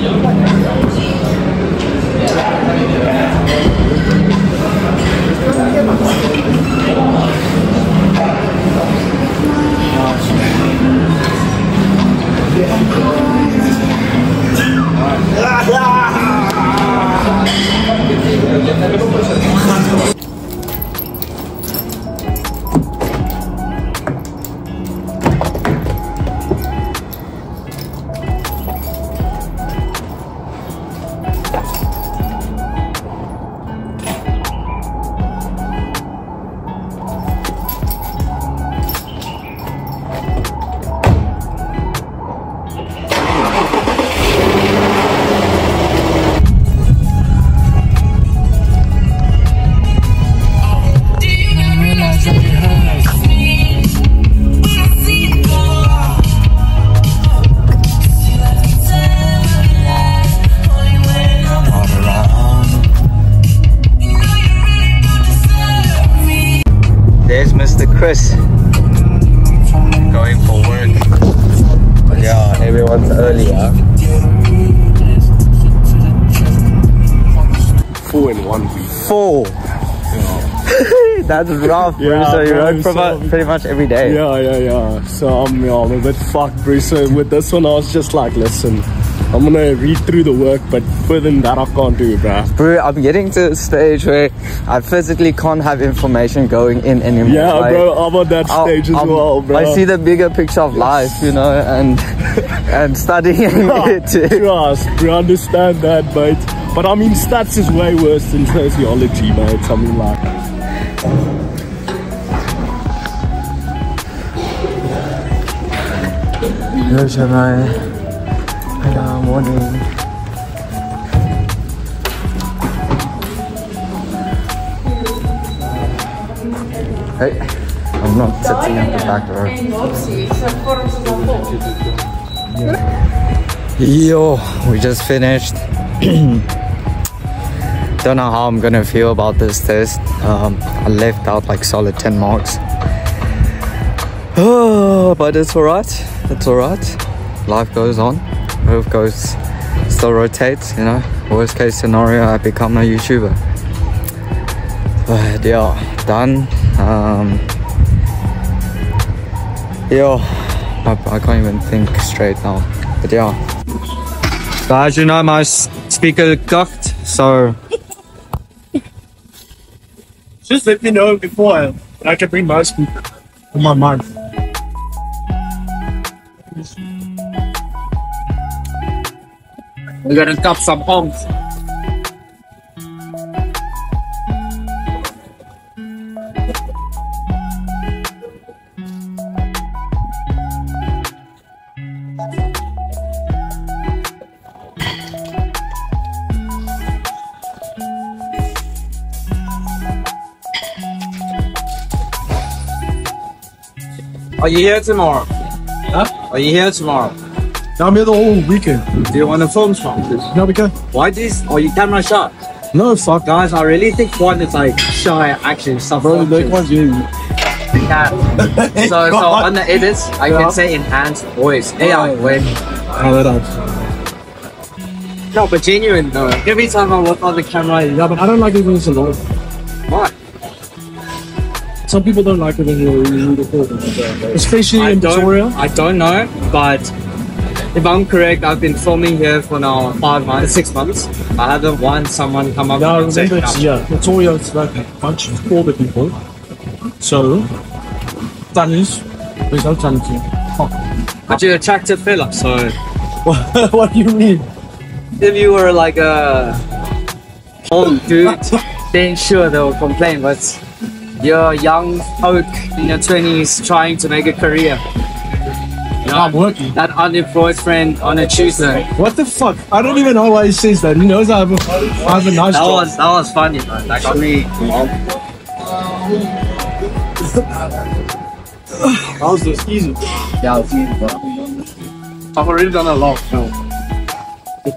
There's yeah, early, huh? Four in one week. Four. That's rough, bro. Yeah, so you work so- pretty, pretty much every day. Yeah, yeah, yeah. So I'm, yeah, I'm a bit fucked, bro. So with this one, I was just like, listen, I'm gonna read through the work, but further than that, I can't do, it, bro. Bro, I'm getting to a stage where I physically can't have information going in anymore. Yeah, Like, bro. I'm on that I'll- stage as I'm- well, bro. I see the bigger picture of life, you know, and and studying it. Trust, bro. Understand that, mate. But I mean, stats is way worse than sociology, mate. I mean, like. Hello, Shamai. Hello, morning. Hey, I'm not sitting at the back row. Yo, we just finished. Don't know how I'm gonna feel about this test. Um, I left out like solid 10 marks. Oh, but it's alright. It's alright. Life goes on. Earth goes, still rotates, you know. Worst case scenario, I become a YouTuber. But yeah, done. Um, yeah, I, I can't even think straight now. But yeah. as you know my speaker ducked, so Just let me know before I, I can bring my speaker on my mic. We're gonna cup some homes. Are you here tomorrow? Huh? Are you here tomorrow? I'm here the whole weekend. Do you want to film some? No, we can. Why this? Are you camera shy? No, fuck. Guys, I really think one is like shy action stuff. Bro, the next one's you. Yeah. So, so on the edits, I Yeah. can say enhanced voice. AI voice. Oh, that. No, but genuine though. Every time I look on the camera, Yeah, but I don't like it when it's alone. Why? Some people don't like it when you're you recording. Especially I in Victoria. I don't know, but if I'm correct, I've been filming here for now five months, six months. I haven't won someone come up Yeah, remember, it's, yeah, Victoria, it's like a bunch of older people. So, Tanis, there's no Tanis here. but you're attractive fella, so What, what do you mean? if you were like a old dude, then sure they'll complain. But you're a young folk in your twenties trying to make a career. I'm working. that unemployed friend on a Tuesday. What the fuck? I don't even know why he says that. He knows I have a, I have a nice That job. was that was funny, man. That got me. How's this? Easy. Yeah, it's easy, bro. I've already done a lot. No. Good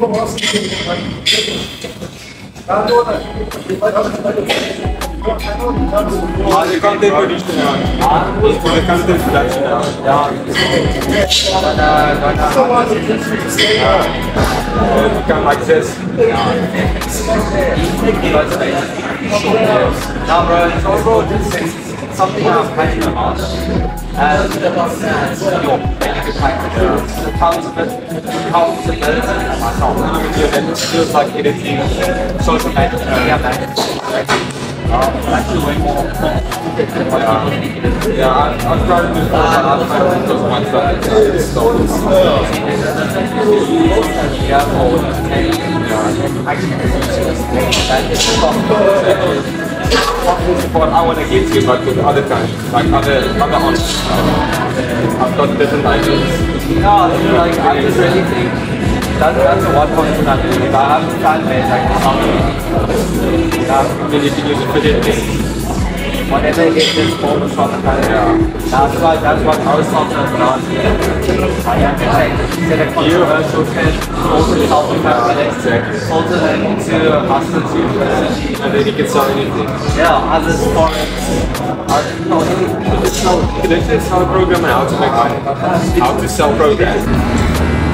The content production now. For the content production now. Bro, something passionate about. And your medical practice, accountability, accountability myself. Yeah, it feels like editing social media. Yeah, man. Um, actually, way more. Yeah, I, I've tried to do but I've tried to just one stuff. It's so Yeah, or what I want to get to, but with other times, like other other honest. Uh, I've got different ideas. No, like I just really think that's that's the one point that I believe. I have fan base like Then you can use it for the whatever it is, just form from the fan. Yeah. That's why that's what I was talking about. I have to say, instead of controversial shit, also help the fan alter them into a custom university. And then you can sell anything. Yeah, other sports. Other, no, any, it's no, You can actually sell a program and how to make money. How to sell programs.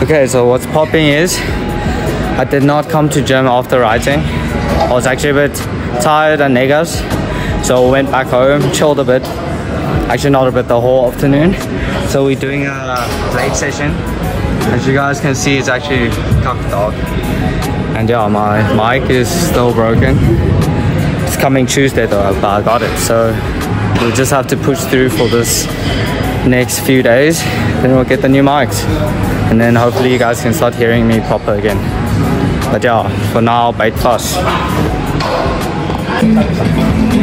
Okay, so what's popping is I did not come to gym after writing. I was actually a bit tired and niggas. So we went back home, chilled a bit. Actually not a bit, the whole afternoon. So we're doing a late session. As you guys can see, it's actually cock dog. And yeah, my mic is still broken. It's coming Tuesday though, but I got it. So we'll just have to push through for this next few days. Then we'll get the new mics. And then hopefully you guys can start hearing me proper again. But yeah, for now, bait plus.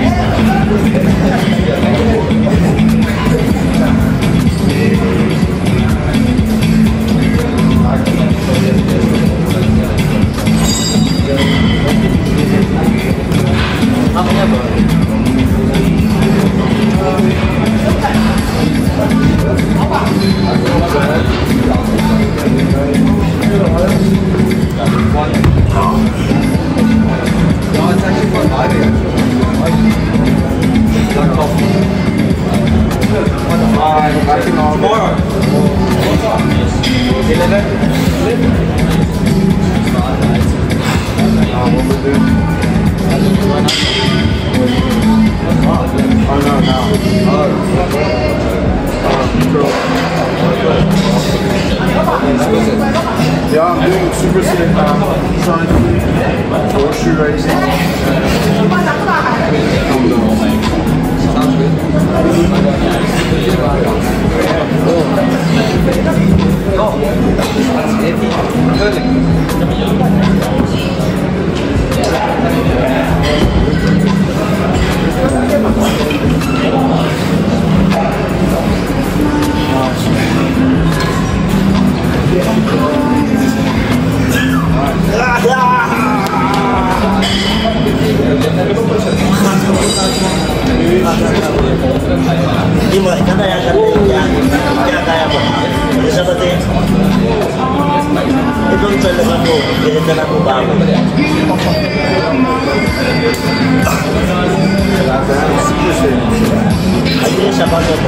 Thank you. ng dati. Ito ang talaga ko. Ganda na po ba ako. Ay, yun siya bago ko.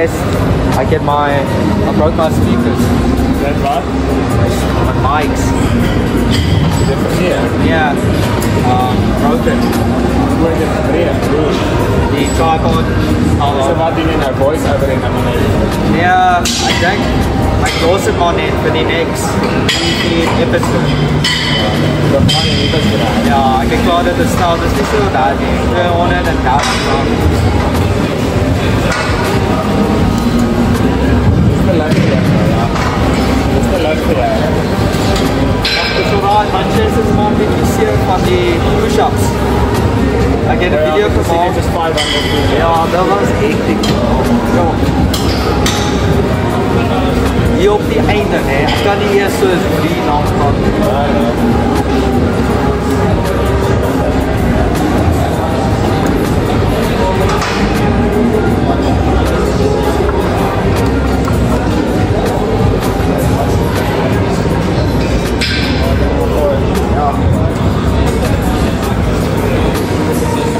chest. I get my, I broke my speakers, That right? my mics. Yeah. Yeah, um, broken. Hoe dit gebreek, bro. The tripod. So Uh, wat doen jy nou? Voice over en dan net. yeah, I think I lost it on it for the next EP episode. Dan gaan jy nie bes geraak. Ja, het klaar dit stel, dis nie so bad nie. 230 rand. Dis Chest is seer van die push-ups. Ek het 'n video gemaak. Dis 500. Ja, dat was hectic. Ja. Hier op die einde, hè. Ek kan nie eers so 3 lank vat nie. Let's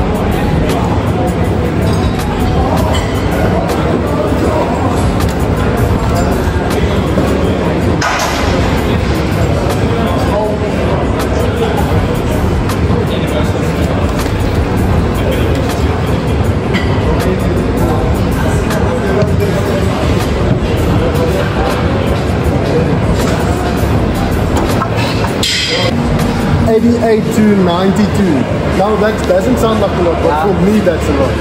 108 to 92. Now that doesn't sound like a lot, but for me that's a lot.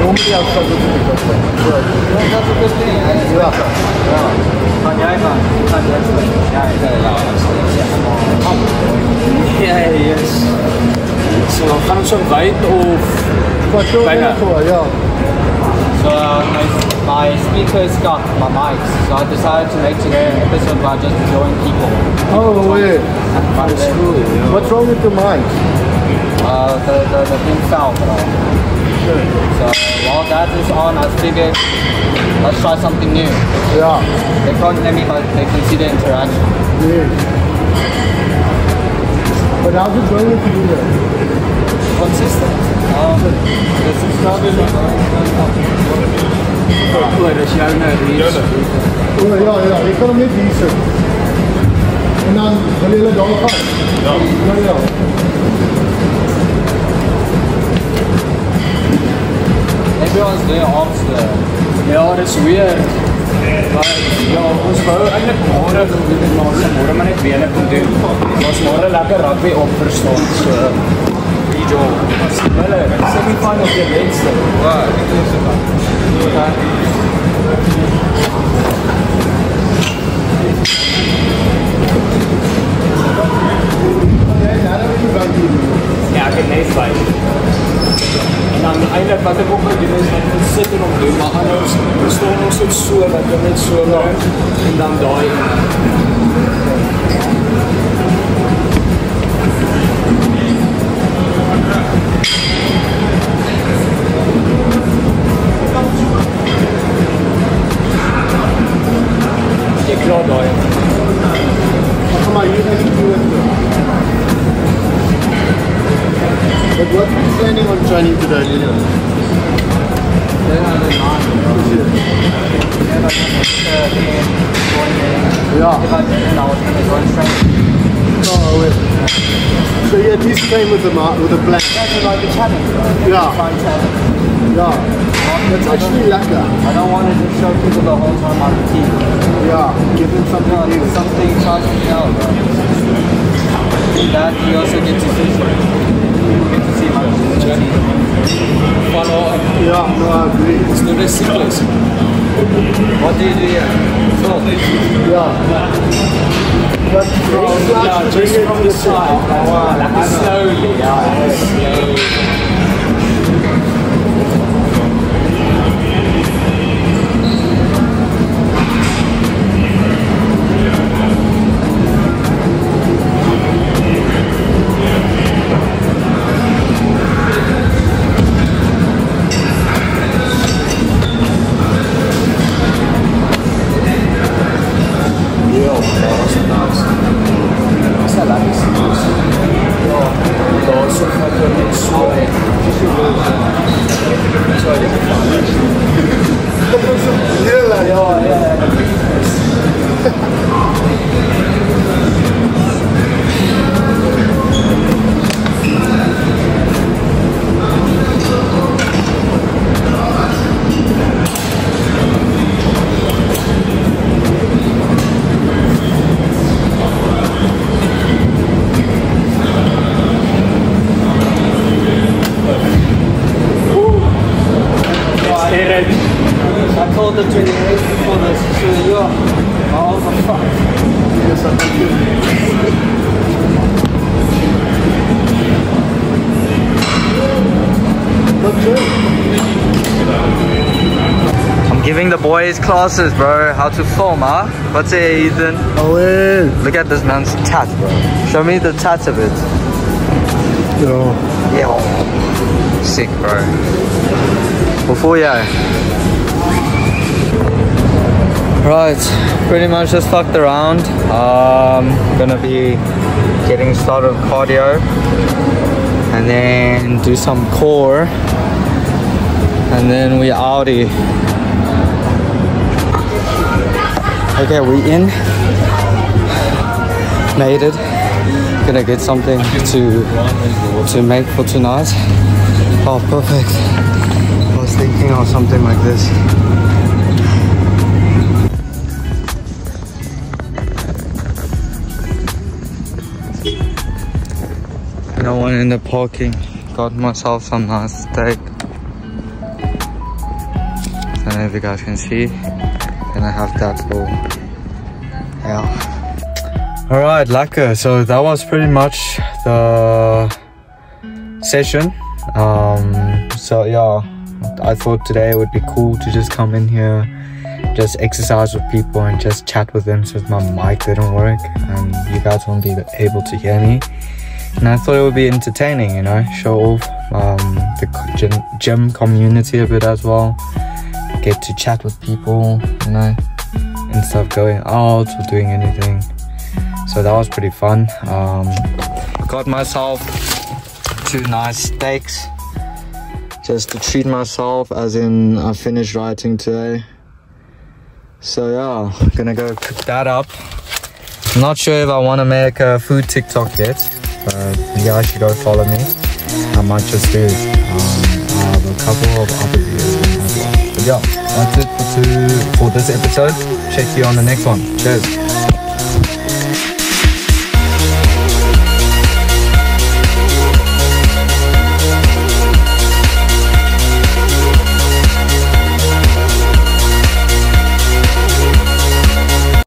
Normally I've to pick up that. Yeah. That's thing. Yeah. Ja, Ja, yes. So, gaan we zo wijd ja. So my, my speakers got my mics, so I decided to make today an episode I just join people. Oh wait. But then, What's wrong with the mic? uh, the, the, the thing fell. So while that is on, I figured let's try something new. Yeah. They can't hear me, but they can see the interaction. Yeah. But how's it going with you? Consistent. Um, this is jou nou hier. Oh ja, ja, ik kan hem net hier zetten. En dan wil je daar gaan? Ja. Ja, ja. Everyone's there. Ja, dis weird. Maar ja, ons wou eintlik môre gedoen het, maar ons môre maar net bene kom doen. Ons môre lekker rugby op verstaan. So Joe. Mölle, Semifinal der Letzte. Wow, Ja, gemäß sein. Und dann eine Plattengruppe, die wir dann sitten om te maken. We stonden ons het zo, we hebben het zo lang. En dan daar. Daai Ek klaar daai. Kom maar hier net doen. But what are you planning on training today, Lilian? Yeah. Oh, wait. So yeah, this came with ma- with a plan. like a challenge? Yeah. Yeah. That's actually lekker. I don't want to just show people the whole time my routine. Yeah. Give them something No, new. it's something, try something else, bro. That you also get to see, you get to see my journey. Follow up. Yeah, no, I agree. It's not as simple What do you do here? Film. Yeah. But yeah, just from the side. Like slowly, yeah, slowly. Giving the boys classes, bro. How to film, huh? What's it, Ethan? Oh, yeah. Look at this man's tat, bro. Show me the tat of it. Yeah. Yeah. Sick, bro. Before yeah. Right, pretty much just fucked around. Um, gonna be getting started with cardio and then do some core and then we outie. Okay, we in. Made it. Gonna get something to to make for tonight. Oh, perfect. I was thinking of something like this. No one in the parking. Got myself some nice steak. I don't know if you guys can see. Gonna have that for yeah. Alright, lekker. So that was pretty much the session. Um, so yeah, I thought today it would be cool to just come in here, just exercise with people and just chat with them since my mic didn't work and you guys won't be able to hear me. And I thought it would be entertaining, you know, show off um, the gym community a bit as well. Get to chat with people, you know, instead of going out or doing anything. So that was pretty fun. Um, got myself two nice steaks just to treat myself, as in I finished writing today. So yeah, I'm gonna go cook that up. I'm not sure if I want to make a food TikTok yet, but yeah, I should go follow me. I might just do. Um, I have a couple of other videos yeah, that's it for, two, for this episode. Check you on the next one. Cheers.